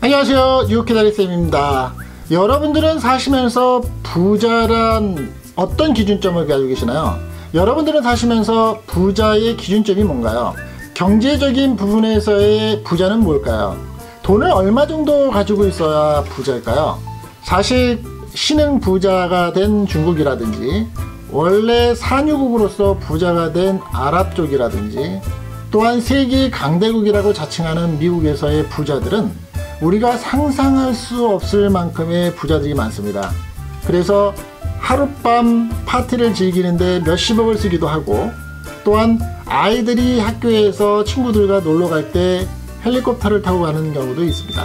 안녕하세요. 유키다리쌤입니다. 여러분들은 사시면서 부자란 어떤 기준점을 가지고 계시나요? 여러분들은 사시면서 부자의 기준점이 뭔가요? 경제적인 부분에서의 부자는 뭘까요? 돈을 얼마 정도 가지고 있어야 부자일까요? 사실 신흥 부자가 된 중국이라든지 원래 산유국으로서 부자가 된 아랍 쪽이라든지 또한 세계 강대국이라고 자칭하는 미국에서의 부자들은 우리가 상상할 수 없을 만큼의 부자들이 많습니다. 그래서 하룻밤 파티를 즐기는데 몇십억을 쓰기도 하고 또한 아이들이 학교에서 친구들과 놀러 갈 때 헬리콥터를 타고 가는 경우도 있습니다.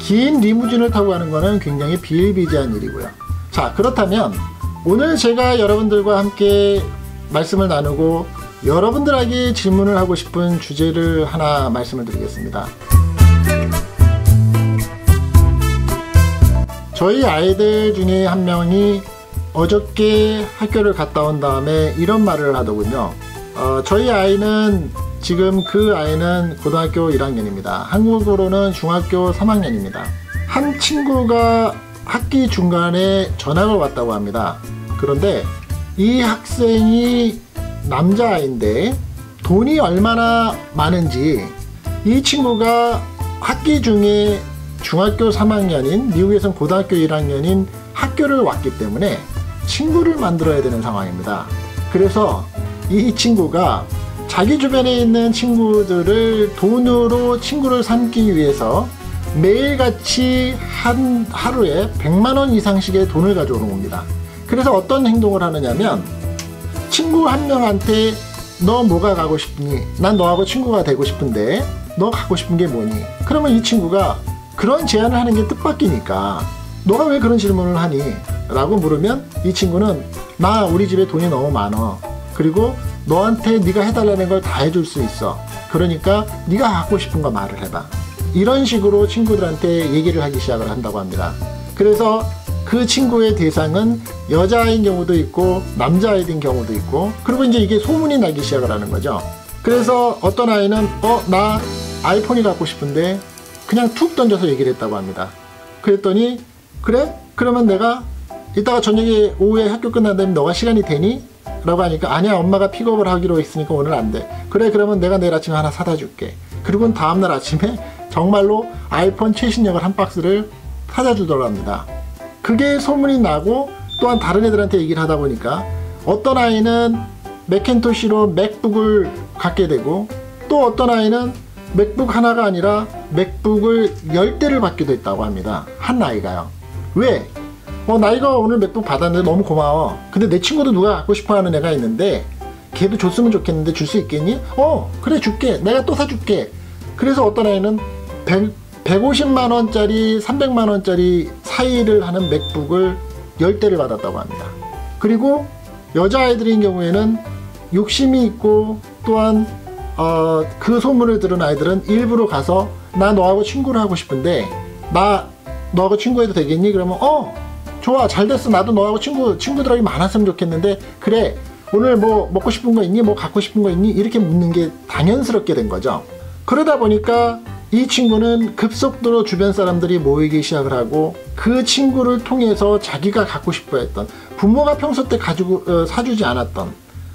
긴 리무진을 타고 가는 것은 굉장히 비일비재한 일이고요. 자 그렇다면 오늘 제가 여러분들과 함께 말씀을 나누고 여러분들에게 질문을 하고 싶은 주제를 하나 말씀을 드리겠습니다. 저희 아이들 중에 한 명이 어저께 학교를 갔다 온 다음에 이런 말을 하더군요. 어, 저희 아이는 지금 그 아이는 고등학교 1학년입니다. 한국으로는 중학교 3학년입니다. 한 친구가 학기 중간에 전학을 왔다고 합니다. 그런데 이 학생이 남자아이인데 돈이 얼마나 많은지 이 친구가 학기 중에 중학교 3학년인 미국에선 고등학교 1학년인 학교를 왔기 때문에 친구를 만들어야 되는 상황입니다. 그래서 이 친구가 자기 주변에 있는 친구들을 돈으로 친구를 삼기 위해서 매일같이 한 하루에 100만 원 이상씩의 돈을 가져오는 겁니다. 그래서 어떤 행동을 하느냐면 친구 한 명한테 너 뭐가 가고 싶니? 난 너하고 친구가 되고 싶은데 너 가고 싶은 게 뭐니? 그러면 이 친구가 그런 제안을 하는 게 뜻밖이니까 너가 왜 그런 질문을 하니? 라고 물으면 이 친구는 나 우리 집에 돈이 너무 많어 그리고 너한테 네가 해달라는 걸 다 해줄 수 있어. 그러니까 네가 갖고 싶은 거 말을 해봐. 이런 식으로 친구들한테 얘기를 하기 시작을 한다고 합니다. 그래서 그 친구의 대상은 여자아이인 경우도 있고 남자아이인 경우도 있고 그리고 이제 이게 소문이 나기 시작을 하는 거죠. 그래서 어떤 아이는 어 나 아이폰이 갖고 싶은데 그냥 툭 던져서 얘기를 했다고 합니다. 그랬더니 그래? 그러면 내가 이따가 저녁에 오후에 학교 끝난 다음에 너가 시간이 되니? 라고 하니까 아니야 엄마가 픽업을 하기로 했으니까 오늘 안 돼. 그래 그러면 내가 내일 아침에 하나 사다 줄게. 그리고 다음날 아침에 정말로 아이폰 최신형을 한 박스를 사다 주더랍 합니다. 그게 소문이 나고 또한 다른 애들한테 얘기를 하다 보니까 어떤 아이는 맥켄토시로 맥북을 갖게 되고 또 어떤 아이는 맥북 하나가 아니라 맥북을 10대를 받기도 했다고 합니다. 한 아이가요. 왜? 어, 나이가 오늘 맥북 받았는데 너무 고마워. 근데 내 친구도 누가 갖고 싶어 하는 애가 있는데 걔도 줬으면 좋겠는데 줄 수 있겠니? 어, 그래 줄게. 내가 또 사줄게. 그래서 어떤 아이는 100, 150만 원짜리, 300만 원짜리 사이를 하는 맥북을 10대를 받았다고 합니다. 그리고 여자아이들인 경우에는 욕심이 있고 또한 어, 그 소문을 들은 아이들은 일부러 가서 나 너하고 친구를 하고 싶은데 나 너하고 친구해도 되겠니? 그러면 어 좋아 잘 됐어 나도 너하고 친구 친구들하고 많았으면 좋겠는데 그래 오늘 뭐 먹고 싶은 거 있니? 뭐 갖고 싶은 거 있니? 이렇게 묻는 게 당연스럽게 된 거죠. 그러다 보니까 이 친구는 급속도로 주변 사람들이 모이기 시작을 하고 그 친구를 통해서 자기가 갖고 싶어 했던 부모가 평소 때 가지고 어, 사주지 않았던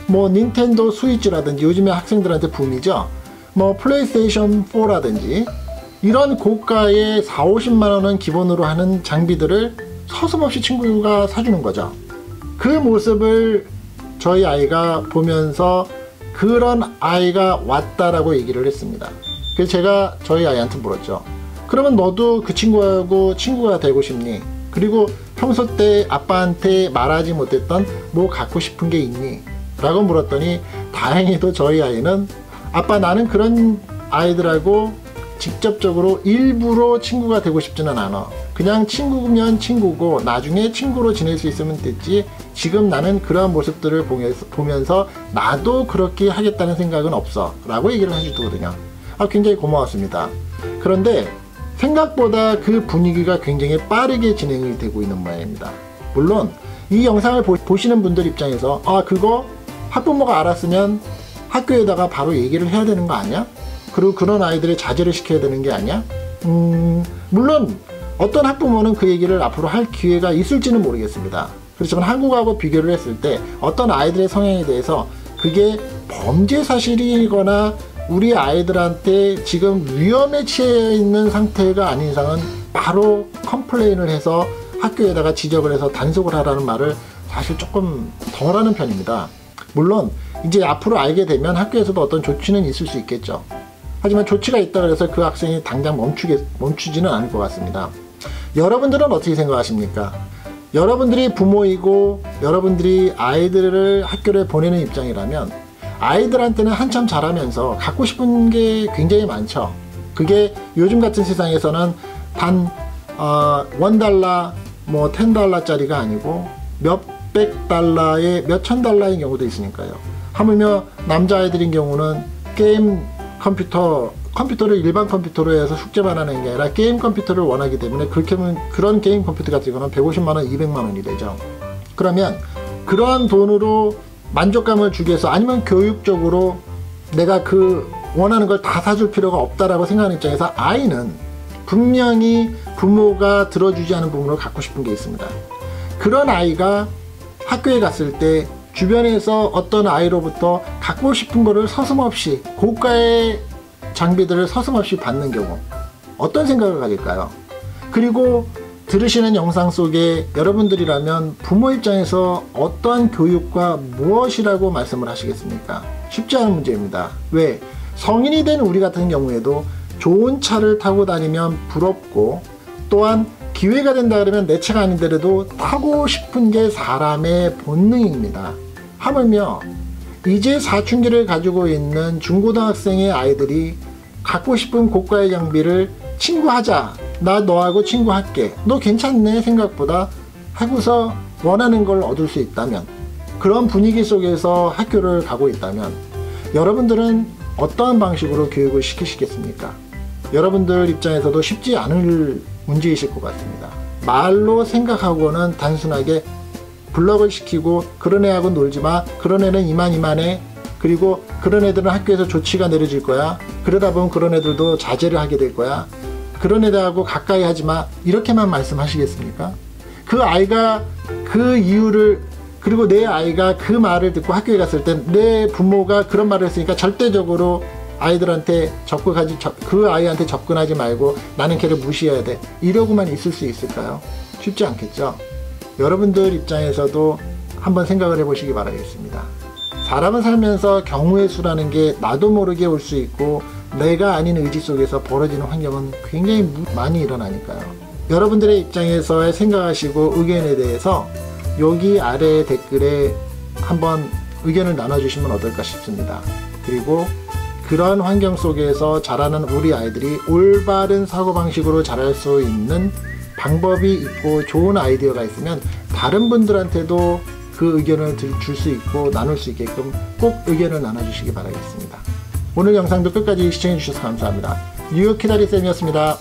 뭐 닌텐도 스위치라든지 요즘에 학생들한테 붐이죠. 뭐 플레이스테이션 4라든지 이런 고가의 4, 50만 원은 기본으로 하는 장비들을 서슴없이 친구가 사주는 거죠. 그 모습을 저희 아이가 보면서 그런 아이가 왔다라고 얘기를 했습니다. 그래서 제가 저희 아이한테 물었죠. 그러면 너도 그 친구하고 친구가 되고 싶니? 그리고 평소 때 아빠한테 말하지 못했던 뭐 갖고 싶은 게 있니? 라고 물었더니 다행히도 저희 아이는 아빠 나는 그런 아이들하고 직접적으로 일부러 친구가 되고 싶지는 않아 그냥 친구면 친구고 나중에 친구로 지낼 수 있으면 됐지 지금 나는 그러한 모습들을 보면서, 나도 그렇게 하겠다는 생각은 없어 라고 얘기를 해주거든요 아, 굉장히 고마웠습니다 그런데 생각보다 그 분위기가 굉장히 빠르게 진행이 되고 있는 모양입니다 물론 이 영상을 보, 시는 분들 입장에서 아 그거 학부모가 알았으면 학교에다가 바로 얘기를 해야 되는 거 아니야? 그리고 그런 아이들의 자제를 시켜야 되는 게 아니야? 음, 물론 어떤 학부모는 그 얘기를 앞으로 할 기회가 있을지는 모르겠습니다. 그렇지만 한국하고 비교를 했을 때 어떤 아이들의 성향에 대해서 그게 범죄 사실이거나 우리 아이들한테 지금 위험에 처해 있는 상태가 아닌 이상은 바로 컴플레인을 해서 학교에다가 지적을 해서 단속을 하라는 말을 사실 조금 덜 하는 편입니다. 물론 이제 앞으로 알게 되면 학교에서도 어떤 조치는 있을 수 있겠죠. 하지만 조치가 있다 그래서 그 학생이 당장 멈추게, 멈추지는 않을 것 같습니다. 여러분들은 어떻게 생각하십니까? 여러분들이 부모이고 여러분들이 아이들을 학교를 보내는 입장이라면 아이들한테는 한참 자라면서 갖고 싶은 게 굉장히 많죠. 그게 요즘 같은 세상에서는 단 어, one dollar, 뭐 ten dollar짜리가 아니고 몇백 달러에 몇천 달러의 경우도 있으니까요. 하물며 남자아이들인 경우는 게임 컴퓨터 컴퓨터를 일반 컴퓨터로 해서 숙제만 하는 게 아니라 게임 컴퓨터를 원하기 때문에 그렇게 하면 그런 게임 컴퓨터 같은 경우는 150만 원, 200만 원이 되죠. 그러면 그러한 돈으로 만족감을 주기 위해서 아니면 교육적으로 내가 그 원하는 걸 다 사줄 필요가 없다라고 생각하는 입장에서 아이는 분명히 부모가 들어주지 않은 부분을 갖고 싶은 게 있습니다. 그런 아이가 학교에 갔을 때 주변에서 어떤 아이로부터 갖고 싶은 거를 서슴없이 고가의 장비들을 서슴없이 받는 경우 어떤 생각을 가질까요? 그리고 들으시는 영상 속에 여러분들이라면 부모 입장에서 어떠한 교육과 무엇이라고 말씀을 하시겠습니까? 쉽지 않은 문제입니다. 왜? 성인이 된 우리 같은 경우에도 좋은 차를 타고 다니면 부럽고 또한 기회가 된다 그러면 내 차가 아닌데도 타고 싶은 게 사람의 본능입니다. 하물며 이제 사춘기를 가지고 있는 중고등학생의 아이들이 갖고 싶은 고가의 장비를 친구하자 나 너하고 친구할게 너 괜찮네 생각보다 하고서 원하는 걸 얻을 수 있다면 그런 분위기 속에서 학교를 가고 있다면 여러분들은 어떠한 방식으로 교육을 시키시겠습니까? 여러분들 입장에서도 쉽지 않을 문제이실 것 같습니다. 말로 생각하고는 단순하게 블럭을 시키고 그런 애하고 놀지 마 그런 애는 이만 이만해 그리고 그런 애들은 학교에서 조치가 내려질 거야 그러다 보면 그런 애들도 자제를 하게 될 거야 그런 애들하고 가까이 하지 마 이렇게만 말씀하시겠습니까? 그 아이가 그 이유를 그리고 내 아이가 그 말을 듣고 학교에 갔을 때내 부모가 그런 말을 했으니까 절대적으로 아이들한테 접근하지 그 아이한테 접근하지 말고 나는 걔를 무시해야 돼 이러고만 있을 수 있을까요? 쉽지 않겠죠. 여러분들 입장에서도 한번 생각을 해보시기 바라겠습니다. 사람은 살면서 경우의 수라는 게 나도 모르게 올 수 있고 내가 아닌 의지 속에서 벌어지는 환경은 굉장히 많이 일어나니까요. 여러분들의 입장에서의 생각하시고 의견에 대해서 여기 아래 댓글에 한번 의견을 나눠주시면 어떨까 싶습니다. 그리고 그런 환경 속에서 자라는 우리 아이들이 올바른 사고방식으로 자랄 수 있는 방법이 있고 좋은 아이디어가 있으면 다른 분들한테도 그 의견을 줄 수 있고 나눌 수 있게끔 꼭 의견을 나눠주시기 바라겠습니다. 오늘 영상도 끝까지 시청해주셔서 감사합니다. 뉴욕 키다리쌤이었습니다.